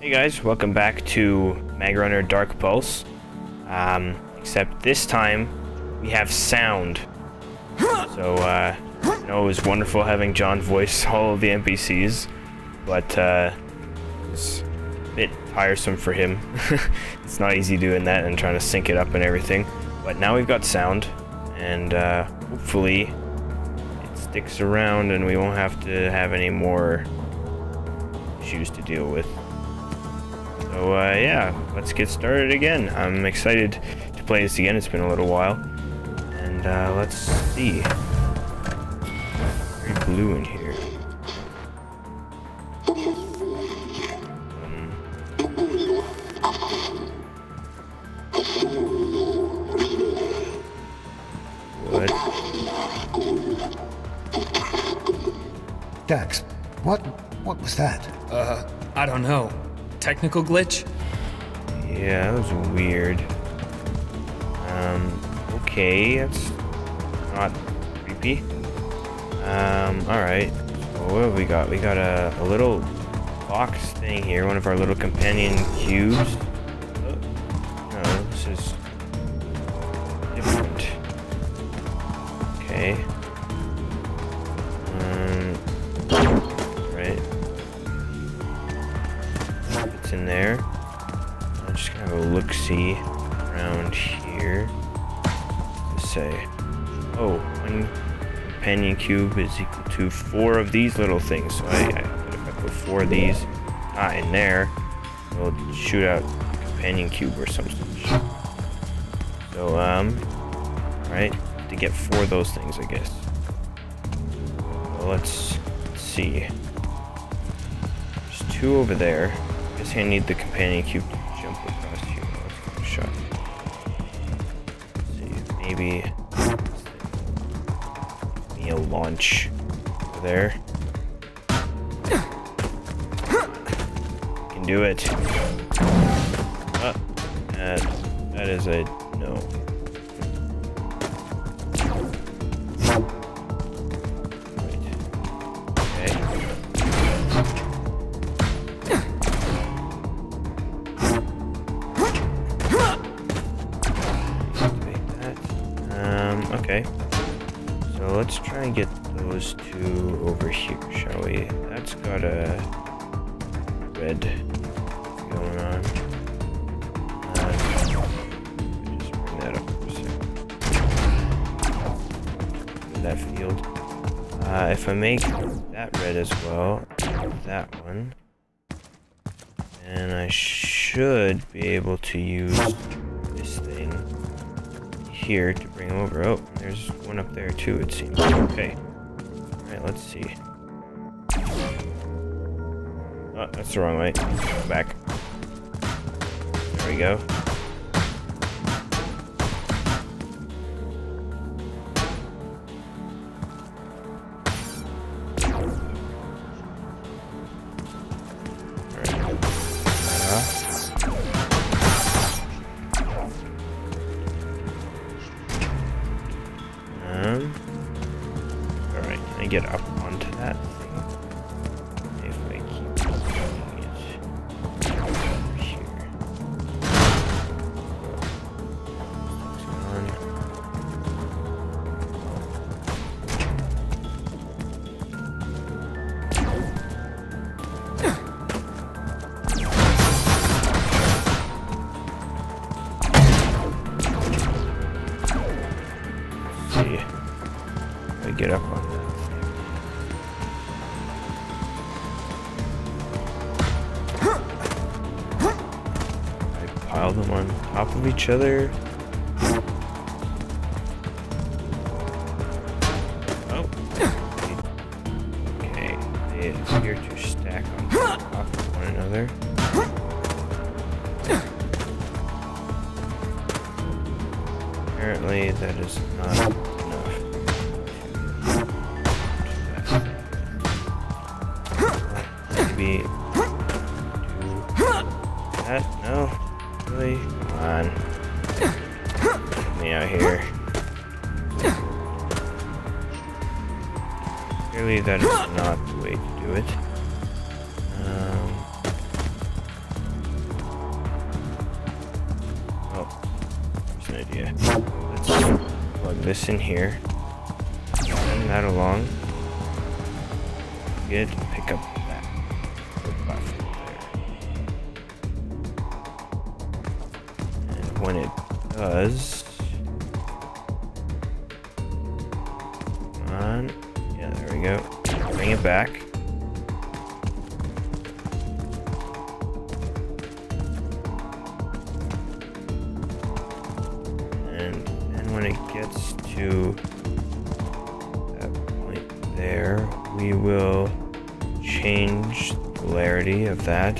Hey guys, welcome back to Magrunner Dark Pulse. Um, except this time we have sound. So, uh, know, it was wonderful having Jon voice all of the NPCs, but, uh, it's a bit tiresome for him. it's not easy doing that and trying to sync it up and everything. But now we've got sound, and, uh, hopefully it sticks around and we won't have to have any more issues to deal with. So uh, yeah, let's get started again. I'm excited to play this again. It's been a little while. And uh, let's see. Very blue in here. Um, what? Dax, what what was that? Uh, I don't know. Technical glitch? Yeah, that was weird. Um, okay, that's not creepy. Um, alright. So what have we got? We got a, a little box thing here, one of our little companion cubes. Oh, no, this is different. Okay. Companion cube is equal to four of these little things. So I, I if I put four of these not in there, it'll shoot out companion cube or something. So um, right to get four of those things, I guess. Well, let's, see. There's two over there. I Guess I need the companion cube to jump across here. Let's give it a shot. Let's see, maybe launch there. Can do it. Uh, that, that is a no. And get those two over here, shall we? That's got a red going on. Uh, just bring that up for a second. That field. Uh, if I make that red as well, that one, and I should be able to use this thing here to over. Oh, there's one up there too, it seems. Okay. Alright, let's see. Oh, that's the wrong way. Go back. There we go. Alright, can I get up get up on that. I pile them on top of each other. Oh. Okay, they to stack on top of one another. Apparently that is not this in here. Bring that along. Good. Pick up that. And when it does, come on. Yeah, there we go. Bring it back. And when it gets to that point there, we will change the polarity of that.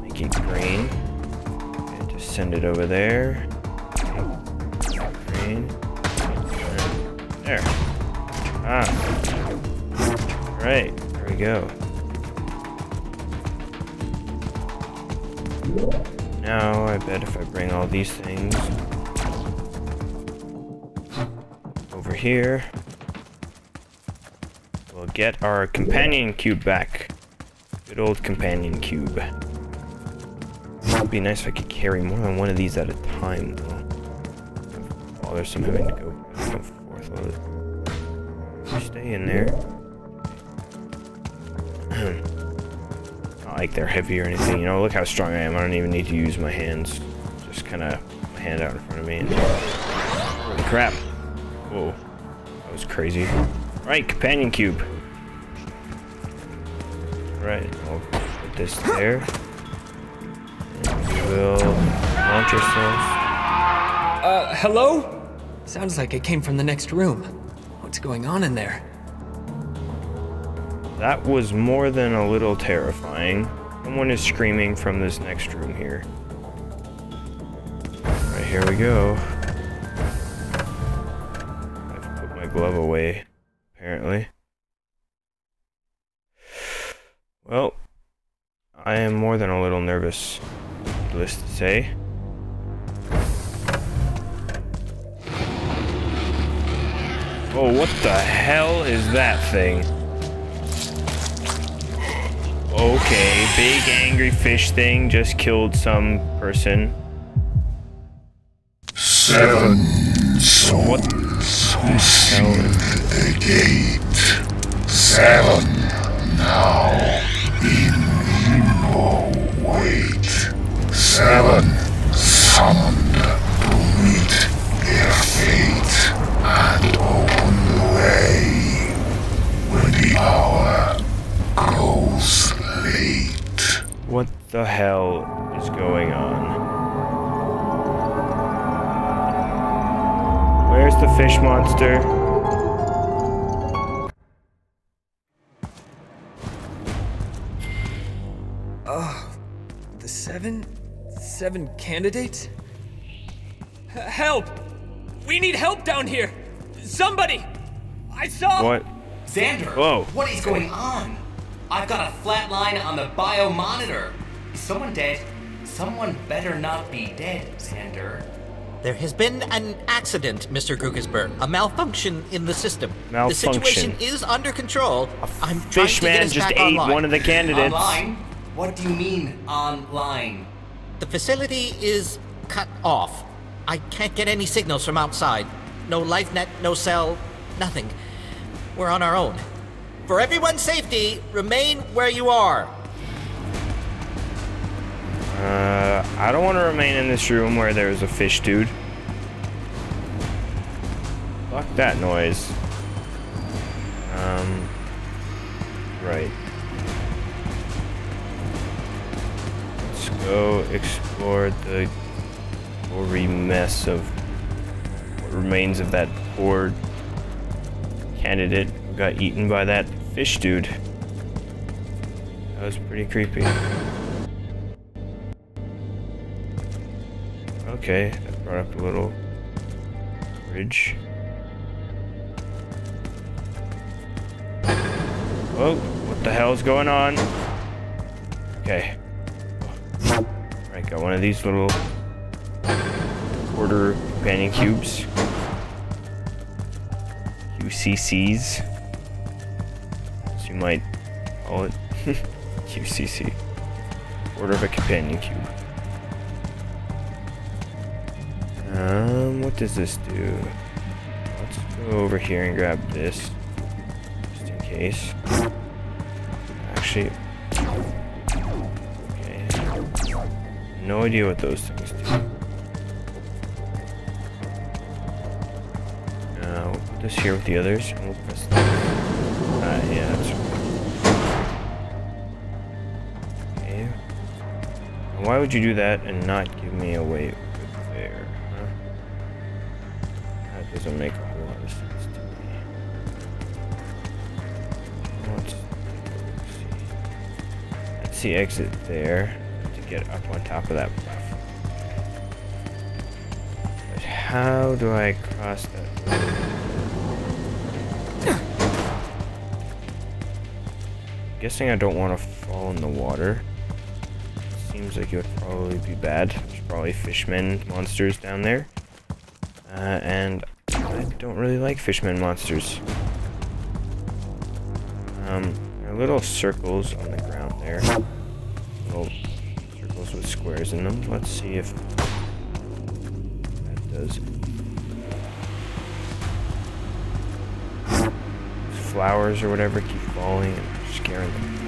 Make it green. And just send it over there. Green. There. Ah. Right, there we go. Now, I bet if I bring all these things here, we'll get our companion cube back. Good old companion cube. It would be nice if I could carry more than one of these at a time, though. Oh, some having to go back and forth. Stay in there? Not like they're heavy or anything, you know, look how strong I am. I don't even need to use my hands. Just kind of hand out in front of me and... Holy crap. Whoa. That crazy. Right, companion cube. Right, I'll put this there. And we'll launch ourselves. Uh, hello? Sounds like it came from the next room. What's going on in there? That was more than a little terrifying. Someone is screaming from this next room here. Right, here we go. Glove away, apparently. Well, I am more than a little nervous, needless to say. Oh, what the hell is that thing? Okay, big angry fish thing just killed some person. Seven souls What the gate. Seven now in limbo wait. Seven summoned to meet their fate and open the way when the hour grows late. what the hell fish monster? The seven? Seven candidates? H- help! We need help down here! Somebody! I saw. What? Xander! Whoa. What is going on? I've got a flat line on the bio monitor. Is someone dead? Someone better not be dead, Xander. There has been an accident, Mr. Gruckezber. A malfunction in the system. Malfunction. The situation is under control. I'm trying to get Fishman just back ate online. one of the candidates. Online? What do you mean, online? The facility is cut off. I can't get any signals from outside. No life net, no cell, nothing. We're on our own. For everyone's safety, remain where you are. Uh, I don't want to remain in this room where there's a fish dude. Fuck that noise. Um, right. Let's go explore the gory mess of what remains of that poor candidate who got eaten by that fish dude. That was pretty creepy. Okay, that brought up a little bridge. Whoa, what the hell is going on? Okay. Right, got one of these little quarter companion cubes. QCCs. As you might call it. QCC. Order of a companion cube. Um, what does this do? let's go over here and grab this. Just in case. Actually. Okay. No idea what those things do. Uh, we'll put this here with the others, and we'll press. Uh, yeah, that's Okay. Why would you do that and not give me a way doesn't make a whole lot of sense to me. Let's see. That's the exit there to get up on top of that bluff. But how do I cross that? Guessing I don't want to fall in the water. Seems like it would probably be bad. There's probably fishmen monsters down there. Uh, and I don't really like fishmen monsters. Um, there are little circles on the ground there. Little circles with squares in them. Let's see if that does. Flowers or whatever keep falling and scaring them.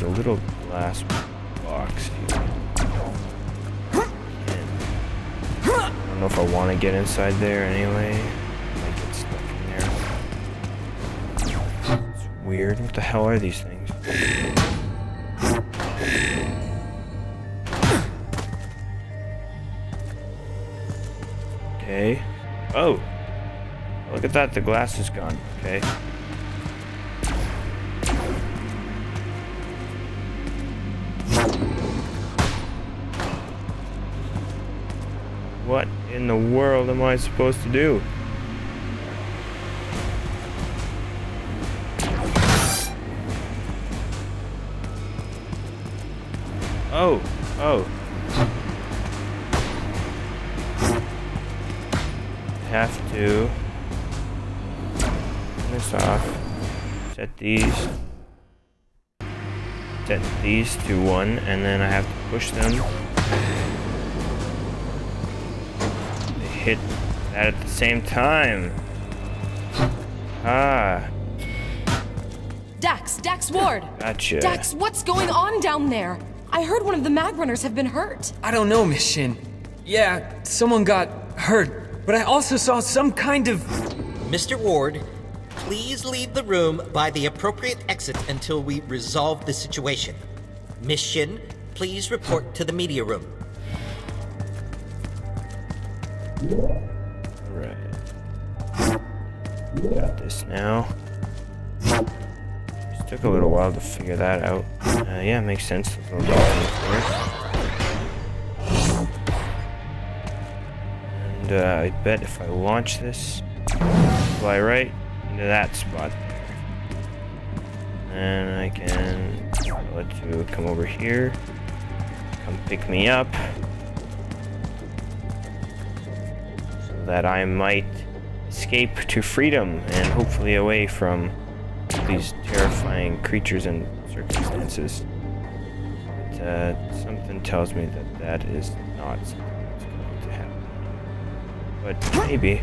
There's a little glass box here. I don't know if I want to get inside there anyway. I get stuck in there. It's weird. What the hell are these things? Okay. Oh. Look at that. The glass is gone. Okay. What in the world am I supposed to do? Oh, oh. Have to turn this off. Set these. Set these to one, and then I have to push them. They hit that at the same time. Ah, Dax, Dax Ward! gotcha. Dax, what's going on down there? I heard one of the mag runners have been hurt. I don't know, Miss Shin. Yeah, someone got hurt, but I also saw some kind of. Mr. Ward, please leave the room by the appropriate exit until we resolve the situation. Miss Shin, please report to the media room. Right. Got this now. Just took a little while to figure that out. Uh, yeah, makes sense. A little. And uh, I bet if I launch this, fly right into that spot. And I can let you come over here, come pick me up. That I might escape to freedom and hopefully away from these terrifying creatures and circumstances. But uh, something tells me that that is not something that's going to happen. But maybe.